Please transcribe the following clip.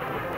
You